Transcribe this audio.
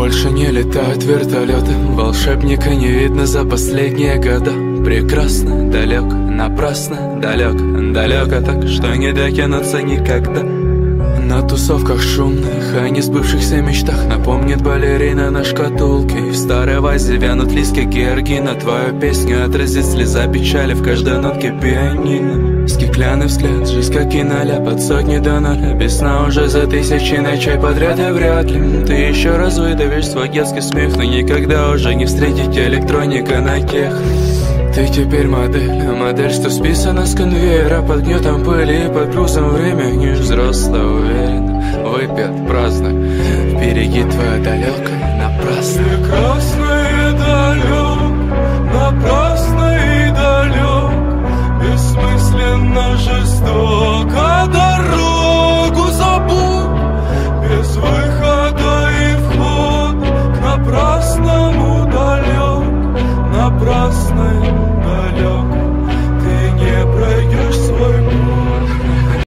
Больше не летают вертолеты. Волшебника не видно за последние года Прекрасно, далек, напрасно, далек Далеко так, что не докинуться никогда на тусовках шумных, о несбывшихся мечтах Напомнит балерина на шкатулке. И в старой вазе вянут листья георгина Твою песню отразит слеза печали В каждой нотке пианино. Стеклянный взгляд, жизнь как киноля Под сотни до ноля, без уже за тысячи ночей подряд И вряд ли. Ты еще раз выдавишь свой детский смех Но никогда уже не встретите электроника на техно ты теперь модель, модель, что списана с конвейера Под гнетом пыли и под грузом времени Взрослая, уверен, выпьет праздно. Береги твое далекое напрасно. Прекрасно